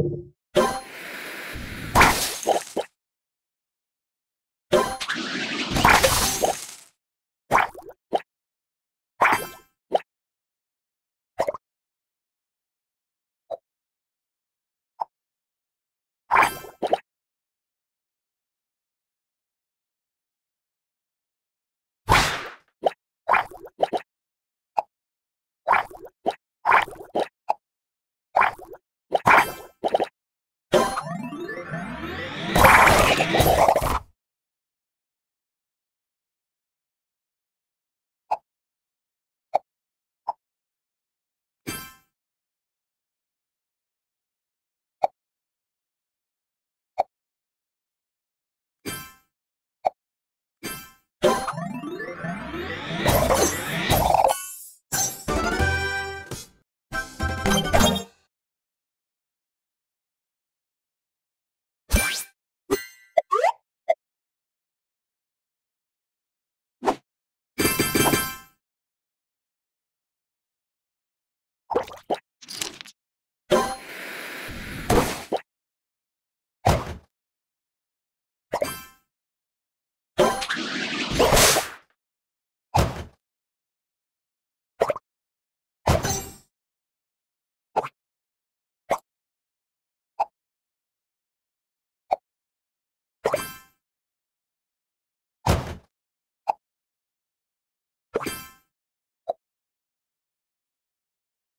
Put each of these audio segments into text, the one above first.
you.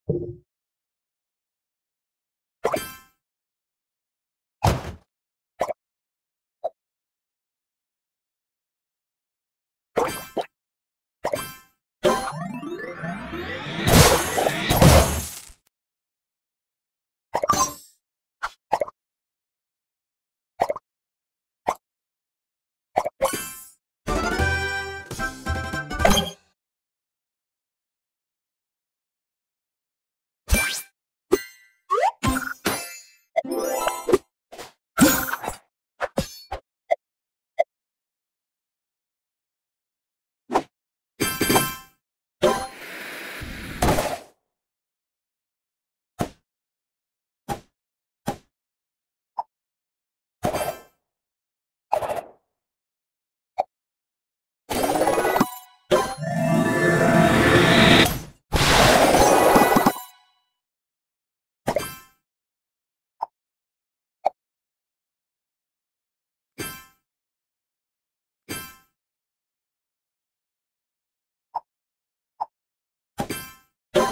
you.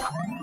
Oh!